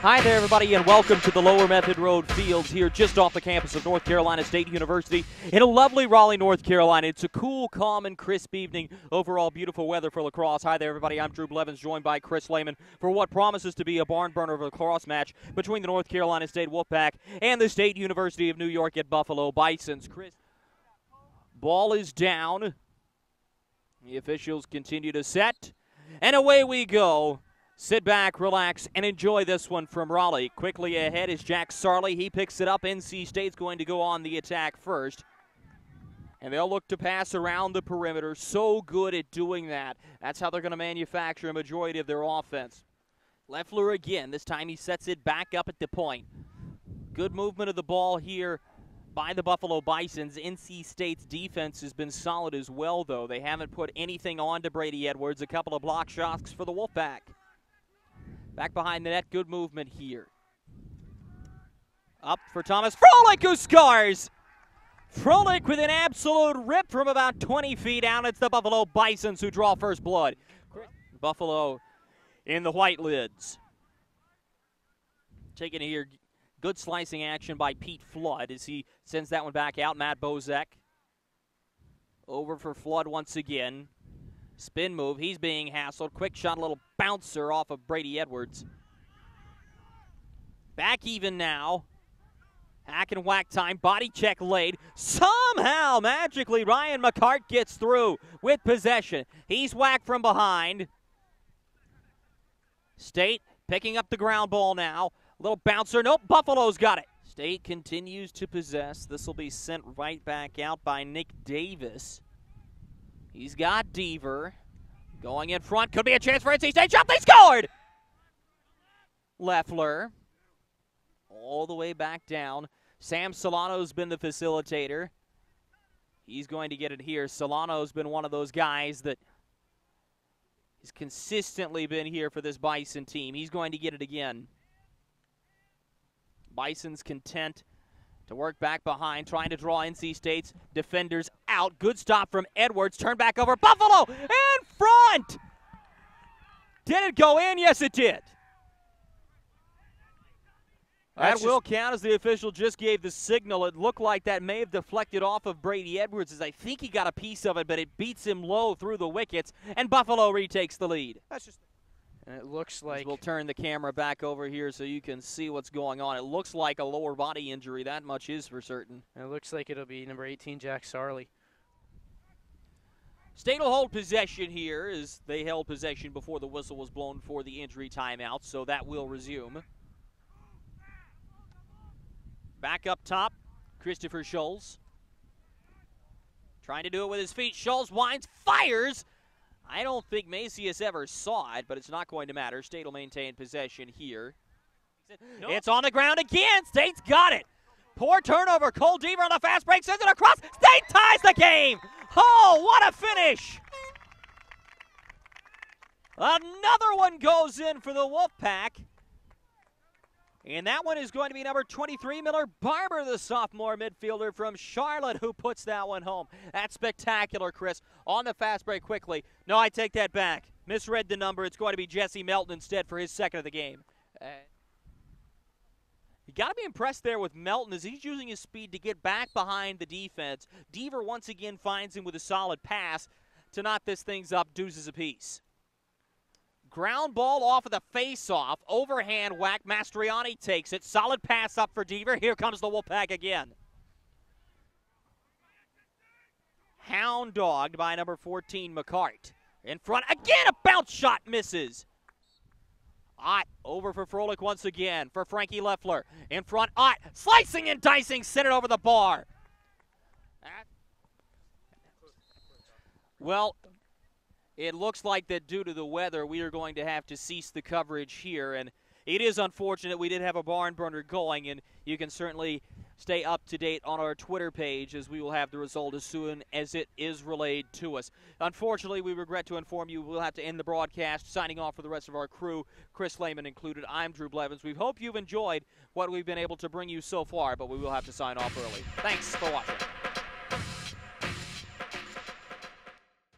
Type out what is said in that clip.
Hi there, everybody, and welcome to the Lower Method Road Fields here just off the campus of North Carolina State University in a lovely Raleigh, North Carolina. It's a cool, calm, and crisp evening. Overall, beautiful weather for lacrosse. Hi there, everybody. I'm Drew Blevins, joined by Chris Lehman for what promises to be a barn burner of a lacrosse match between the North Carolina State Wolfpack and the State University of New York at Buffalo Bisons. Chris, ball is down. The officials continue to set, and away we go. Sit back, relax, and enjoy this one from Raleigh. Quickly ahead is Jack Sarley. He picks it up. NC State's going to go on the attack first. And they'll look to pass around the perimeter. So good at doing that. That's how they're going to manufacture a majority of their offense. Leffler again. This time he sets it back up at the point. Good movement of the ball here by the Buffalo Bisons. NC State's defense has been solid as well, though. They haven't put anything on to Brady Edwards. A couple of block shots for the Wolfpack. Back behind the net, good movement here. Up for Thomas Frolik, who scores! Frolik with an absolute rip from about 20 feet down. It's the Buffalo Bisons who draw first blood. Buffalo in the white lids. Taking here, good slicing action by Pete Flood as he sends that one back out. Matt Bozek over for Flood once again. Spin move. He's being hassled. Quick shot, a little bouncer off of Brady Edwards. Back even now. Hack and whack time. Body check laid. Somehow, magically, Ryan McCart gets through with possession. He's whacked from behind. State picking up the ground ball now. Little bouncer. Nope, Buffalo's got it. State continues to possess. This will be sent right back out by Nick Davis. He's got Deaver. Going in front. Could be a chance for NC State. Shot. They scored! Leffler. All the way back down. Sam Solano's been the facilitator. He's going to get it here. Solano's been one of those guys that has consistently been here for this Bison team. He's going to get it again. Bison's content to work back behind, trying to draw NC State's defenders out. Good stop from Edwards. Turn back over. Buffalo in front. Did it go in? Yes, it did. That will count as the official just gave the signal. It looked like that may have deflected off of Brady Edwards as I think he got a piece of it, but it beats him low through the wickets, and Buffalo retakes the lead. That's just and it looks like we'll turn the camera back over here so you can see what's going on. It looks like a lower body injury. That much is for certain. it looks like it'll be number 18, Jack Sarley. State will hold possession here as they held possession before the whistle was blown for the injury timeout, so that will resume. Back up top, Christopher Scholes. Trying to do it with his feet. Scholes winds, fires, I don't think Macias ever saw it, but it's not going to matter. State will maintain possession here. Nope. It's on the ground again. State's got it. Poor turnover. Cole Deaver on the fast break sends it across. State ties the game. Oh, what a finish. Another one goes in for the Wolfpack. And that one is going to be number 23, Miller Barber, the sophomore midfielder from Charlotte, who puts that one home. That's spectacular, Chris. On the fast break quickly. No, I take that back. Misread the number. It's going to be Jesse Melton instead for his second of the game. Uh, you got to be impressed there with Melton as he's using his speed to get back behind the defense. Deaver once again finds him with a solid pass to knot this things up deuces apiece. Ground ball off of the face-off. Overhand whack. Mastriani takes it. Solid pass up for Deaver. Here comes the Wolfpack again. Hound dogged by number 14, McCart. In front. Again, a bounce shot misses. Ott over for Froelich once again for Frankie Leffler. In front, Ott slicing and dicing, sent it over the bar. Well, it looks like that due to the weather, we are going to have to cease the coverage here. And it is unfortunate we did have a barn burner going, and you can certainly stay up to date on our Twitter page as we will have the result as soon as it is relayed to us. Unfortunately, we regret to inform you we'll have to end the broadcast. Signing off for the rest of our crew, Chris Lehman included. I'm Drew Blevins. We hope you've enjoyed what we've been able to bring you so far, but we will have to sign off early. Thanks for watching.